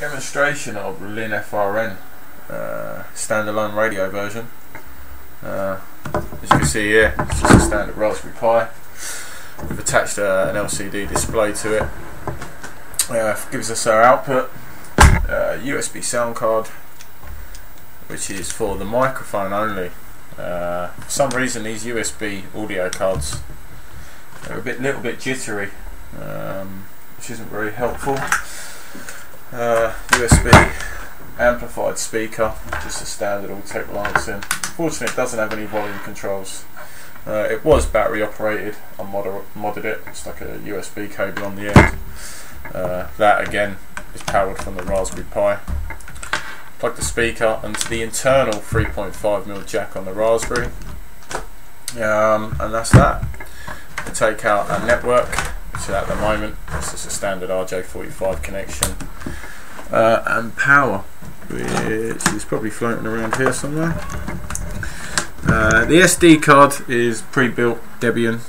demonstration of Lin FRN uh, standalone radio version. Uh, as you can see here, it's just a standard Raspberry Pi. We've attached uh, an LCD display to it. Uh, gives us our output, USB uh, sound card, which is for the microphone only. Uh, for some reason, these USB audio cards are a bit, little bit jittery, um, which isn't very helpful. USB uh, amplified speaker, just a standard Altec Lansing. Unfortunately, it doesn't have any volume controls. Uh, it was battery operated. I mod modded it. It's like a USB cable on the end. Uh, that again is powered from the Raspberry Pi. Plug the speaker into the internal 3.5mm jack on the Raspberry, um, and that's that. We take out a network, which at the moment is just a standard RJ45 connection, uh, and power, which is probably floating around here somewhere. Uh, the SD card is pre-built Debian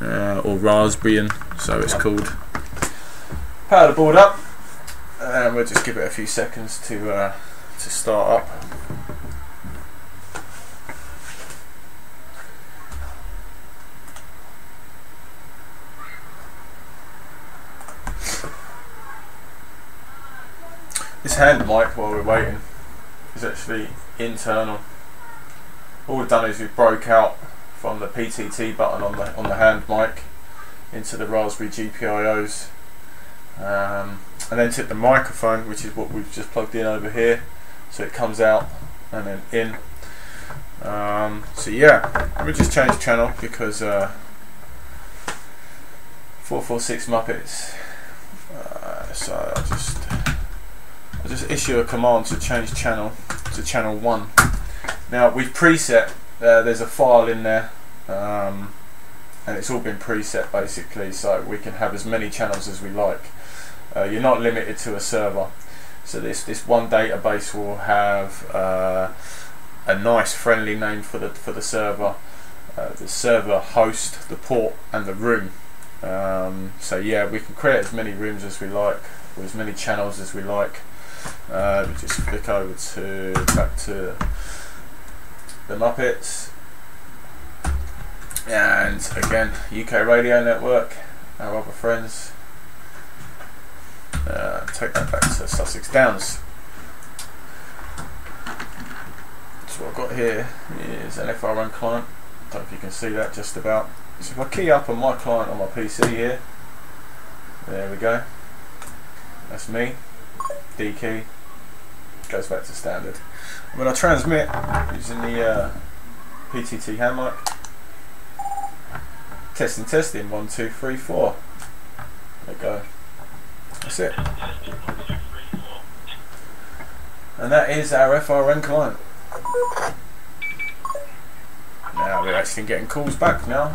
uh, or Raspbian, so it's called. Power the board up, and we'll just give it a few seconds to uh, to start up. This hand mic while we're waiting. Is actually internal. All we've done is we've broke out from the PTT button on the on the hand mic into the Raspberry GPIOs um, and then took the microphone which is what we've just plugged in over here. So it comes out and then in. Um, so yeah let me just change channel because uh, 446 Muppets. Uh, so I'll just I just issue a command to change channel to channel 1 now we've preset, uh, there's a file in there um, and it's all been preset basically so we can have as many channels as we like. Uh, you're not limited to a server. So this, this one database will have uh, a nice friendly name for the, for the server, uh, the server host, the port and the room. Um, so yeah, we can create as many rooms as we like, or as many channels as we like. Uh, we just click over to back to the Muppets, and again UK Radio Network, our other friends. Uh, take that back to Sussex Downs. So what I've got here is an FRN client. I don't know if you can see that just about. So if I key up on my client on my PC here, there we go. That's me. D key goes back to standard. When I transmit using the uh, PTT hand mic, testing, testing, one, two, three, four. There we go. That's it. And that is our FRN client. Now we're actually getting calls back now.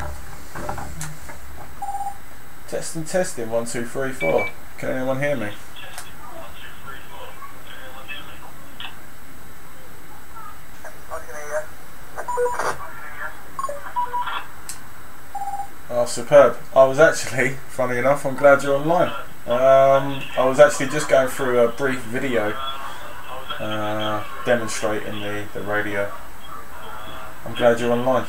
Testing, testing, one, two, three, four. Can anyone hear me? Superb. I was actually, funny enough, I'm glad you're online. Um, I was actually just going through a brief video uh, demonstrating the, the radio. I'm glad you're online.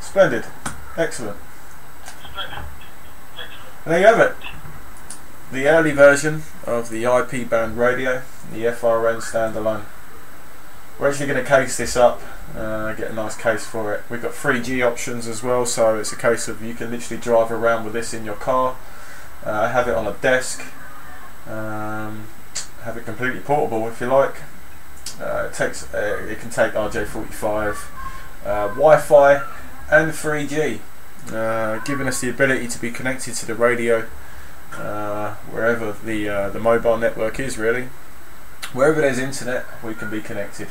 Splendid. Excellent. There you have it. The early version of the IP band radio, the FRN standalone. We're actually going to case this up, uh, get a nice case for it. We've got 3G options as well, so it's a case of you can literally drive around with this in your car, uh, have it on a desk, um, have it completely portable if you like. Uh, it takes, uh, it can take RJ45, uh, Wi-Fi, and 3G, uh, giving us the ability to be connected to the radio uh, wherever the uh, the mobile network is. Really, wherever there's internet, we can be connected.